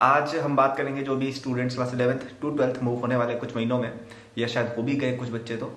आज हम बात करेंगे जो भी students class eleventh to twelfth move होने वाले कुछ महीनों में, या शायद हो भी गए कुछ बच्चे तो।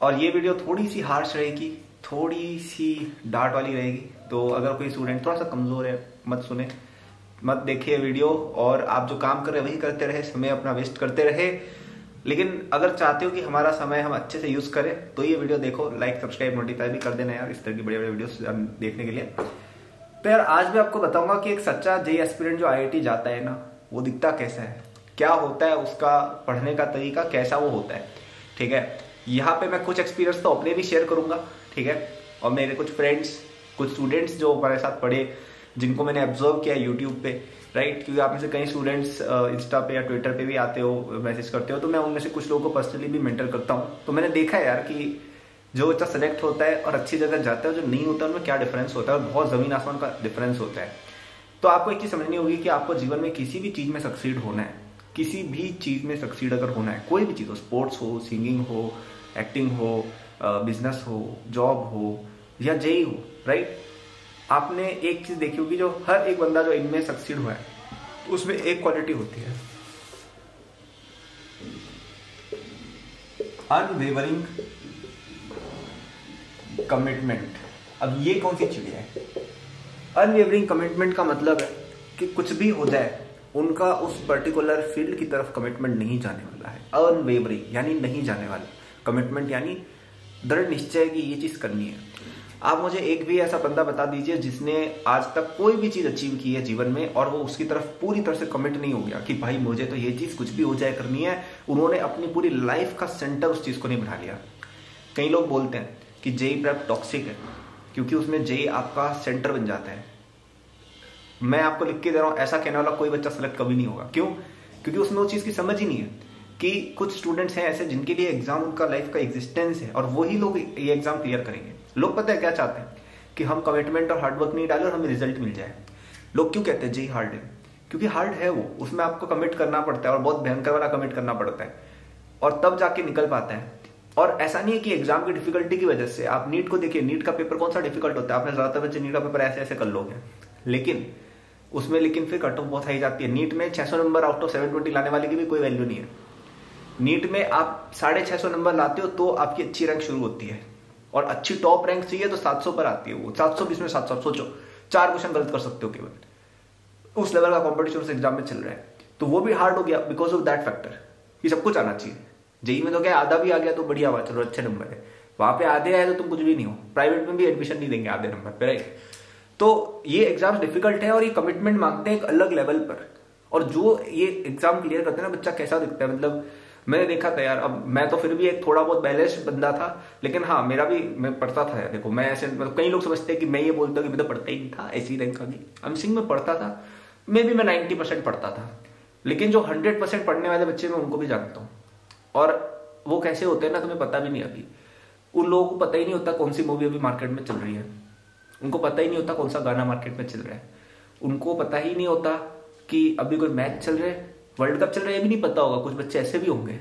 और ये वीडियो थोड़ी सी हार्श रहेगी थोड़ी सी डांट वाली रहेगी। तो अगर कोई स्टूडेंट थोड़ा सा कमज़ोर है, मत सुने, मत देखिए वीडियो और आप जो काम कर रहे वही करते रहे, समय अपना वेस्ट करते रहे। लेकिन अगर चाहते हो कि हमारा समय हम अच्छे से यूज़ करें तो ये वीडियो देखो लाइक सब्सक्राइब नोटिफाई भी कर देना यार, इस तरह की बड़े बड़े वीडियो देखने के लिए। तो यार आज मैं आपको बताऊँगा कि एक सच्चा जे एस्पिरेंट जो आईआईटी जाता है ना, वो दिखता कैसा है? क्या होता है उसका पढ़ने का तरीका, कैसा वो होता है? ठीक है? यहाँ पे मैं कुछ एक्सपीरियंस तो अपने भी शेयर करूँगा, ठीक है? और मेरे कुछ फ्रेंड्स कुछ स्टूडेंट्स जो हमारे साथ पढ़े, जिनको मैंने ऑब्ज़र्व किया यूट्यूब पे राइट क्योंकि आप में से कई स्टूडेंट्स इंस्टा पे या ट्विटर पे भी आते हो मैसेज करते हो तो मैं उनमें से कुछ लोगों को पर्सनली भी मेंटर करता हूँ। तो मैंने देखा है यार कि जो बच्चा सेलेक्ट होता है और अच्छी जगह जाता है जो नहीं होता है, उनमें क्या डिफरेंस होता है? बहुत ज़मीन आसमान का डिफरेंस होता है। तो आपको एक चीज़ समझनी होगी कि आपको जीवन में किसी भी चीज़ में सक्सीड होना है। किसी भी चीज़ में सक्सीड अगर होना है, कोई भी चीज़ हो स्पोर्ट्स हो सिंगिंग हो एक्टिंग हो बिज़नेस हो जॉब हो, या जेई हो राइट आपने एक चीज़ देखी होगी जो हर एक बंदा जो इनमें सक्सीड हुआ है उसमें एक क्वालिटी होती है। अनवेवरिंग कमिटमेंट अब ये कौन सी चीज़ है? अनवेवरिंग कमिटमेंट का मतलब है कि कुछ भी हो जाए उनका उस पर्टिकुलर फ़ील्ड की तरफ़ कमिटमेंट नहीं जाने वाला है। अनवेवरिंग यानी नहीं जाने वाला। कमिटमेंट यानी दृढ़ निश्चय की ये चीज़ करनी है। आप मुझे एक भी ऐसा बंदा बता दीजिए जिसने आज तक कोई भी चीज़ अचीव की है जीवन में और वो उसकी तरफ़ पूरी तरह से कमिट नहीं हो गया कि भाई मुझे तो ये चीज़ कुछ भी हो जाए करनी है। उन्होंने अपनी पूरी लाइफ का सेंटर उस चीज़ को नहीं बना लिया। कई लोग बोलते हैं कि जेई प्रेप टॉक्सिक है, क्योंकि उसमें जेई आपका सेंटर बन जाता है। मैं आपको लिख के दे रहा हूँ, ऐसा कहने वाला कोई बच्चा सेलेक्ट कभी नहीं होगा। क्यों? क्योंकि उसमें वो चीज़ की समझ ही नहीं है कि कुछ स्टूडेंट्स हैं ऐसे जिनके लिए एग्ज़ाम उनका लाइफ का एग्जिस्टेंस है और वही लोग ये एग्ज़ाम क्लियर करेंगे। लोग पता है क्या चाहते हैं? कि हम कमिटमेंट और हार्डवर्क नहीं डालें और हमें रिज़ल्ट मिल जाए। लोग क्यों कहते हैं जेई हार्ड है? क्योंकि हार्ड है वो, उसमें आपको कमिट करना पड़ता है और बहुत भयंकर वाला कमिट करना पड़ता है। और तब जाके निकल पाता है। और ऐसा नहीं है कि एग्ज़ाम की डिफिकल्टी की वजह से, आप नीट को देखिए नीट का पेपर कौन सा डिफ़िकल्ट होता है? आपने ज़्यादातर बच्चे नीट का पेपर ऐसे ऐसे कर लोगे। लेकिन, उसमें, लेकिन फिर कट ऑफ़ बहुत हाई जाती है। नीट में 600 नंबर आउट ऑफ़ 720 लाने वाले की भी कोई वैल्यू नहीं है। नीट में आप साढ़े छह सौ नंबर लाते हो तो आपकी अच्छी रैंक शुरू होती है। और अच्छी टॉप रैंक चाहिए तो 700 पर आती है वो। 700 बीस में 700 सोचो, चार क्वेश्चन गलत कर सकते हो केवल। उस लेवल का कॉम्पिटिशन उस एग्ज़ाम में चल रहा है। तो वो भी हार्ड हो गया बिकॉज़ ऑफ़ दैट फैक्टर ये सब कुछ आना चाहिए। जेई में तो क्या आधा भी आ गया तो बढ़िया बात चलो अच्छे नंबर है। वहाँ पे आधे आए तो तुम कुछ भी नहीं हो। प्राइवेट में भी एडमिशन नहीं देंगे आधे नंबर पे राइट तो ये एग्ज़ाम डिफ़िकल्ट है और ये कमिटमेंट मांगते हैं एक अलग लेवल पर। और जो ये एग्ज़ाम क्लियर करते हैं ना, बच्चा कैसा दिखता है? मतलब मैंने देखा था यार, अब मैं तो फिर भी एक थोड़ा बहुत बैलेंस बंदा था, लेकिन हाँ मेरा भी, मैं पढ़ता था यार, देखो, मैं ऐसे मतलब कई लोग समझते हैं कि मैं ये बोलता हूँ कि मैं तो पढ़ता ही नहीं था, ऐसी रैंक का भी। अम सिंह में पढ़ता था मे भी मैं नाइन्टी परसेंट पढ़ता था। लेकिन जो हंड्रेड परसेंट पढ़ने वाले बच्चे मैं उनको भी जानता हूँ। और वो कैसे होते हैं ना तुम्हें पता भी नहीं अभी। उन लोगों को पता ही नहीं होता कौन सी मूवी अभी मार्केट में चल रही है। उनको पता ही नहीं होता कौन सा गाना मार्केट में चल रहा है। उनको पता ही नहीं होता कि अभी कोई मैच चल रहा है। वर्ल्ड कप चल रहा है, ये भी नहीं पता होगा। कुछ बच्चे ऐसे भी होंगे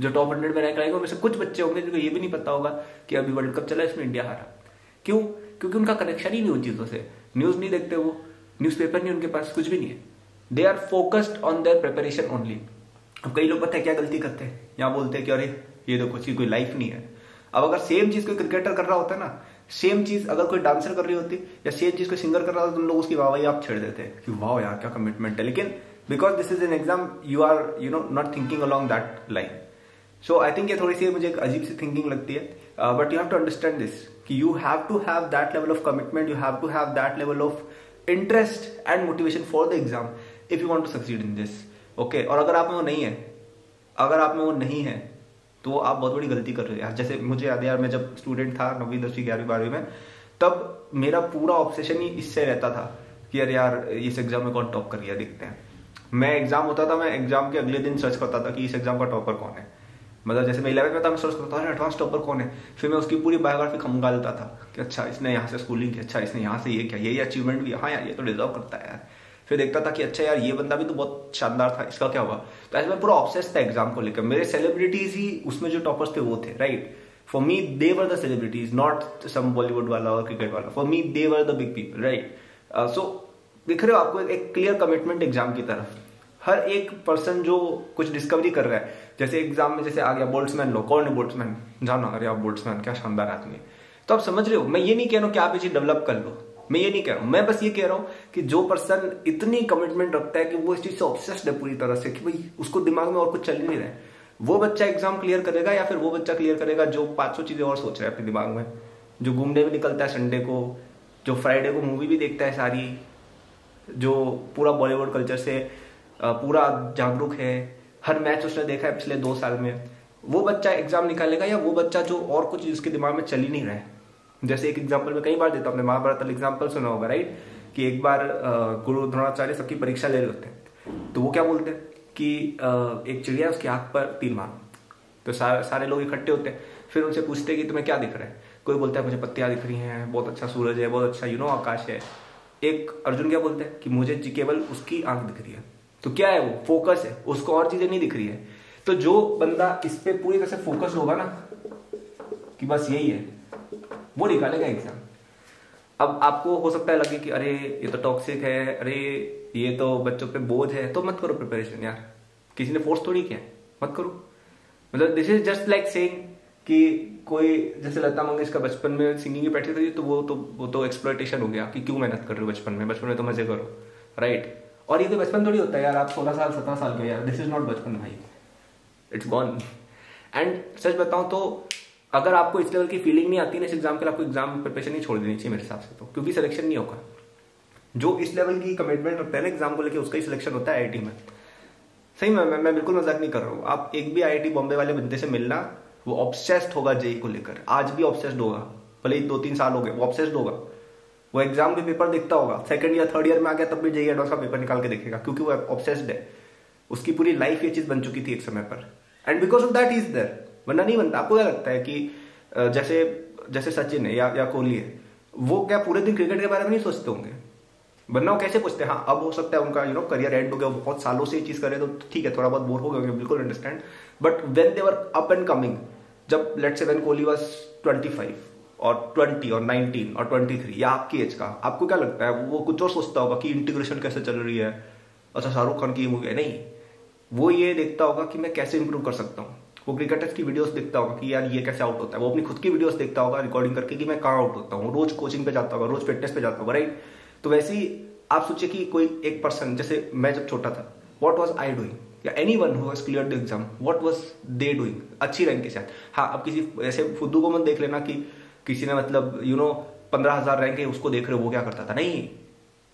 जो टॉप हंड्रेड में रैंक आएँगे उनमें से कुछ बच्चे होंगे जिनको ये भी नहीं पता होगा कि अभी वर्ल्ड कप चला है, इसमें इंडिया हारा। क्यों? क्योंकि उनका कनेक्शन ही नहीं उन चीज़ों से। न्यूज़ नहीं देखते वो। न्यूज़पेपर नहीं उनके पास, कुछ भी नहीं है। They are focused on their preparation only अब कई लोग पता है क्या गलती करते हैं? यहाँ बोलते हैं कि अरे, ये तो कुछ कोई लाइफ नहीं है। अब अगर सेम चीज़ कोई क्रिकेटर कर रहा होता है ना सेम चीज़ अगर कोई डांसर कर रही होती या सेम चीज़ कोई सिंगर कर रहा होता तुम लोग उसकी वाहवाही आप छेड़ देते हैं कि वाह यार, क्या कमिटमेंट है। लेकिन because this is an exam you are you know not thinking along that line so I think ये थोड़ी सी मुझे एक अजीब सी थिंकिंग लगती है। But you have to understand this कि you have to have that level of commitment you have to have that level of interest and motivation for the exam if you want to succeed in this okay और अगर आप में वो नहीं है, अगर आप में वो नहीं है तो आप बहुत बड़ी गलती कर रहे हो। यार, जैसे मुझे याद है यार, मैं जब स्टूडेंट था, नौवीं, दसवीं, ग्यारहवीं, बारहवीं में, तब मेरा पूरा ऑप्शेशन ही इससे रहता था कि यार यार, इस एग्ज़ाम में कौन टॉप कर गया, देखते हैं। मैं एग्ज़ाम होता था, मैं एग्ज़ाम के अगले दिन सर्च करता था कि इस एग्ज़ाम का टॉपर कौन है। मतलब जैसे मैं इलेवंथ में था, मैं सर्च करता था एडवांस टॉपर कौन है? फिर मैं उसकी पूरी बायोग्राफी खमगा लेता था कि अच्छा इसने यहाँ से स्कूलिंग की अच्छा इसने यहाँ से ये किया ये अचीवमेंट भी हाँ यार, ये तो डिजर्व करता है यार। फिर देखता था कि अच्छा यार, ये बंदा भी तो बहुत शानदार था, इसका क्या हुआ? तो ऐसे मैं पूरा ऑब्सेस था एग्ज़ाम को लेकर। मेरे सेलिब्रिटीज ही उसमें जो टॉपर्स थे वो थे right for me they were the celebrities not some Bollywood वाला और क्रिकेट वाला। For me they were the big people right so दिख रहे हो आपको एक क्लियर कमिटमेंट एग्ज़ाम की तरफ़। हर एक पर्सन जो कुछ डिस्कवरी कर रहा है, जैसे एग्ज़ाम में जैसे आ गया बोल्ट्समैन लो कौन है बोल्ट्समैन जानो, अरे आप बोल्ट्समैन क्या शानदार आदमी है। तो आप समझ रहे हो, मैं ये नहीं कह रहा हूँ कि आप ये चीज़ डेवलप कर लो। मैं ये नहीं कह रहा हूँ। मैं बस ये कह रहा हूँ कि जो पर्सन इतनी कमिटमेंट रखता है कि वो इस चीज़ से ऑब्सेस्ड है पूरी तरह से कि भाई, उसको दिमाग में और कुछ चल नहीं रहा है। वो बच्चा एग्ज़ाम क्लियर करेगा या फिर वो बच्चा क्लियर करेगा जो पाँच चीज़ें और सोच रहा है अपने दिमाग में? जो घूमने भी निकलता है संडे को, जो फ्राइडे को मूवी भी देखता है सारी, जो पूरा बॉलीवुड कल्चर से पूरा जागरूक है, हर मैच उसने देखा है पिछले दो साल में, वो बच्चा एग्ज़ाम निकालेगा या वो बच्चा जो और कुछ जिसके दिमाग में चल ही नहीं रहा है? जैसे एक एग्ज़ाम्पल में कई बार देता हूँ महाभारत एग्ज़ाम्पल सुना होगा राइट कि एक बार गुरु द्रोणाचार्य सबकी परीक्षा ले रहे होते हैं। तो वो क्या बोलते हैं कि एक चिड़िया उसकी आँख पर तीर मारो। तो सारे लोग इकट्ठे होते हैं। फिर उनसे पूछते हैं कि, तुम्हें क्या दिख रहा है? कोई बोलता है, मुझे पत्तियाँ दिख रही हैं, बहुत अच्छा सूरज है, बहुत अच्छा यू नो आकाश है। एक अर्जुन क्या बोलते हैं कि, मुझे केवल उसकी आँख दिख रही है। तो क्या है वो? फोकस है। उसको और चीज़ें नहीं दिख रही है। तो जो बंदा इस पे पूरी तरह से फोकस होगा ना, कि बस यही है। वो निकालेगा एग्ज़ाम अब आपको हो सकता है लगे कि अरे, ये तो टॉक्सिक है, अरे, ये तो बच्चों पे बोझ है तो मत करो प्रिपरेशन यार। किसी ने फोर्स थोड़ी किया, मत करो। मतलब this is just like saying कि कोई, जैसे लता मंगेशकर बचपन में सिंगिंग की प्रैक्टिस थी तो वो तो वो तो एक्सप्लोटेशन हो गया कि क्यों मेहनत कर रहे हो बचपन में? बचपन में तो मज़े करो राइट और ये तो बचपन थोड़ी होता है यार, आप सोलह साल, सत्रह साल के यार दिस इज़ नॉट बचपन भाई। इट्स गॉन एंड सच बताऊँ तो अगर आपको इस लेवल की फीलिंग नहीं आती ना इस एग्ज़ाम के लिए आपको एग्ज़ाम प्रिपरेशन नहीं छोड़ देनी चाहिए मेरे हिसाब से तो क्योंकि सिलेक्शन नहीं होगा। जो इस लेवल की कमिटमेंट है ना एग्ज़ाम को लेकर उसका ही सिलेक्शन होता है आई में। सही मैं मैं, मैं बिल्कुल मज़ाक नहीं कर रहा हूँ। आप एक भी आईआईटी बॉम्बे वाले बंदे से मिलना वो ऑब्सेस्ड होगा जेई को लेकर। आज भी ऑब्सेस्ड होगा। भले ही दो तीन साल हो गए वो ऑब्सेस्ड होगा। वो एग्ज़ाम के पेपर देखता होगा। सेकंड या थर्ड ईयर में आ गया तब भी जेई एडवांस का पेपर निकाल के देखेगा क्योंकि वो ऑब्सेस्ड है। उसकी पूरी लाइफ ये चीज़ बन चुकी थी एक समय पर। And because of that is there वरना नहीं बनता। आपको क्या लगता है कि जैसे जैसे सचिन है या या कोहली है, वो क्या पूरे दिन क्रिकेट के बारे में नहीं सोचते होंगे? वरना वो कैसे पूछते हैं हाँ अब हो सकता है उनका यू नो करियर एंड हो गया बहुत सालों से ये चीज़ करे तो ठीक है, थोड़ा बहुत बोर हो गया बिल्कुल understand but when they were up and coming जब लेट से when Kohli was twenty five और ट्वेंटी और नाइनटीन और ट्वेंटी थ्री या आपकी एज का, आपको क्या लगता है, वो कुछ और सोचता होगा कि इंटीग्रेशन कैसे चल रही है? अच्छा शाहरुख खान की मूवी है, नहीं। वो ये देखता होगा कि मैं कैसे इंप्रूव कर सकता हूँ। वो क्रिकेटर्स की वीडियोस देखता होगा कि यार ये कैसे आउट होता है। वो अपनी खुद की वीडियोस देखता होगा रिकॉर्डिंग करके कि मैं कहाँ आउट होता हूँ। रोज कोचिंग पे जाता होगा, रोज फिटनेस पे जाता होगा राइट तो वैसे ही आप सोचिए कि कोई एक पर्सन जैसे मैं जब छोटा था वॉट वॉज़ आई डूइंग या anyone who clear the exam what was they doing अच्छी रैंक के साथ। हाँ अब किसी, ऐसे फुद्दू को मत देख लेना कि किसी ने मतलब यू नो पंद्रह हज़ार रैंक है, उसको देख रहे हो, वो क्या करता था? नहीं।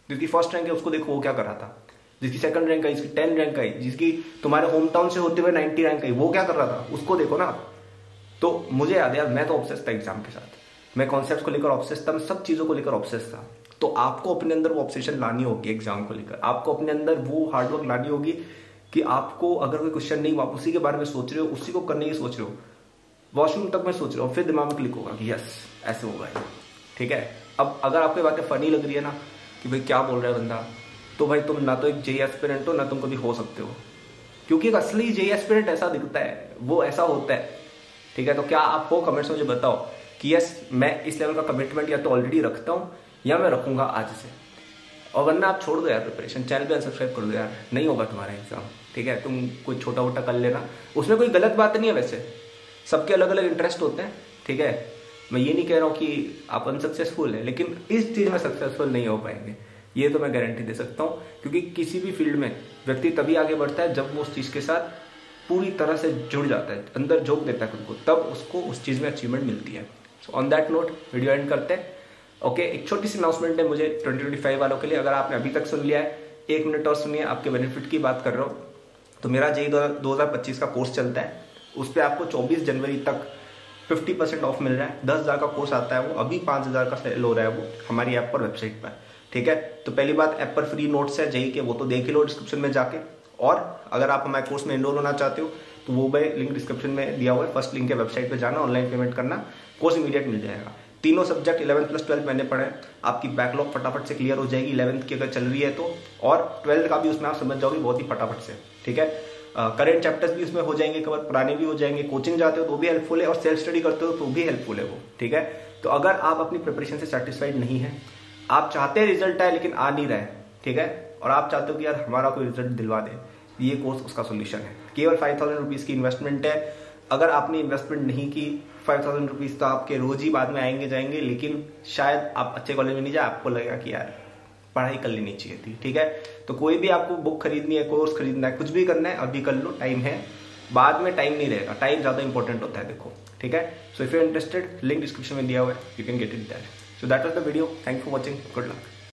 जिसकी फ़र्स्ट रैंक है, उसको देखो, वो क्या कर रहा था? जिसकी सेकंड रैंक आई, जिसकी टेन रैंक आई, जिसकी तुम्हारे होम टाउन से होते हुए नाइनटी रैंक आई, वो क्या कर रहा था? उसको देखो ना तो मुझे याद है यार, मैं तो ऑब्सेस था एग्ज़ाम के साथ। मैं कॉन्सेप्ट को लेकर ऑब्सेस था, मैं सब चीज़ों को लेकर ऑब्सेस था। तो आपको अपने अंदर वो ऑब्सेशन लानी होगी एग्ज़ाम को लेकर। आपको अपने अंदर वो हार्डवर्क लानी होगी कि आपको अगर कोई क्वेश्चन नहीं आप उसी के बारे में सोच रहे हो, उसी को करने की सोच रहे हो। वॉशरूम तक मैं सोच रहा हूँ, फिर दिमाग में क्लिक होगा कि यस ऐसे होगा ठीक है? अब अगर आपको बातें फनी लग रही है ना कि भाई क्या बोल रहा है बंदा? तो भाई तुम ना तो एक जेई एस्पिरेंट हो, ना तुम कभी हो सकते हो। क्योंकि एक असली जेई एस्पिरेंट ऐसा दिखता है, वो ऐसा होता है। ठीक है तो क्या आप हो कमेंट्स मुझे बताओ कि यस मैं इस लेवल का कमिटमेंट या तो ऑलरेडी रखता हूँ, या मैं रखूँगा आज से। और वरना आप छोड़ दो यार प्रिपरेशन चैनल पे अनसब्सक्राइब कर दो यार। नहीं होगा तुम्हारा एग्ज़ाम ठीक है, तुम कोई छोटा वोटा कर लेना। उसमें कोई गलत बात नहीं है वैसे। सबके अलग अलग इंटरेस्ट होते हैं। ठीक है, मैं ये नहीं कह रहा हूँ कि आप अनसक्सेसफुल है, लेकिन इस चीज़ में सक्सेसफुल नहीं हो पाएँगे। ये तो मैं गारंटी दे सकता हूँ क्योंकि किसी भी फ़ील्ड में व्यक्ति तभी आगे बढ़ता है जब वो उस चीज़ के साथ पूरी तरह से जुड़ जाता है अंदर झोंक देता है खुद को तब उसको उस चीज़ में अचीवमेंट मिलती है। So on that note video end करते हैं। ओके okay, एक छोटी सी अनाउंसमेंट है मुझे 2025 वालों के लिए अगर आपने अभी तक सुन लिया है एक मिनट और सुनिए आपके बेनिफिट की बात कर रहा हूँ। तो मेरा जेई दो हज़ार पच्चीस का कोर्स चलता है उस पर आपको 24 जनवरी तक 50 परसेंट ऑफ़ मिल रहा है दस हज़ार का कोर्स आता है वो अभी पाँच हज़ार का सेल हो रहा है वो हमारी ऐप पर वेबसाइट पर। ठीक है? तो पहली बात ऐप पर फ्री नोट्स है, जही के वो तो देख ही लो डिस्क्रिप्शन में जाके। और अगर आप हमारे कोर्स में इनरोल होना चाहते हो तो वो भी लिंक डिस्क्रिप्शन में दिया हुआ है। फ़र्स्ट लिंक के वेबसाइट पे जाना ऑनलाइन पेमेंट करना कोर्स इमीडिएट मिल जाएगा। तीनों सब्जेक्ट इलेवंथ प्लस ट्वेल्थ मैंने पढ़े आपकी बैकलॉग फटाफट से क्लियर हो जाएगी इलेवंथ की अगर चल रही है तो। और ट्वेल्थ का भी उसमें आप समझ जाओगे, बहुत ही फटाफट से, ठीक है? करेंट चैप्टर्स भी उसमें हो जाएँगे कवर पुराने भी हो जाएँगे। कोचिंग जाते हो तो भी हेल्पफुल है, और सेल्फ स्टडी करते हो तो भी हेल्पफुल है वो, ठीक है? तो अगर आप अपनी प्रिपरेशन से सेटिस्फाइड नहीं है आप चाहते हैं रिज़ल्ट आए, लेकिन आ नहीं रहा, ठीक है? और आप चाहते हो कि यार हमारा कोई रिज़ल्ट दिलवा दे, ये कोर्स उसका सोल्यूशन है। केवल फाइव थाउज़ेंड रुपीज़ की इन्वेस्टमेंट है। अगर आपने इन्वेस्टमेंट नहीं की फाइव थाउज़ेंड रुपीज़ तो आपके रोज ही बाद में आएँगे, जाएँगे, लेकिन शायद आप अच्छे कॉलेज में नहीं जाए, आपको लगेगा कि यार पढ़ाई कर लेनी चाहिए थी, ठीक है? तो कोई भी आपको बुक खरीदनी है कोर्स खरीदना है, कुछ भी करना है, अभी कर लो टाइम है। बाद में टाइम नहीं रहेगा। टाइम ज़्यादा इंपॉर्टेंट होता है, देखो, ठीक है? So if you interested link description में दिया हुआ है you can get it that So that was the video. Thank you for watching. Good luck.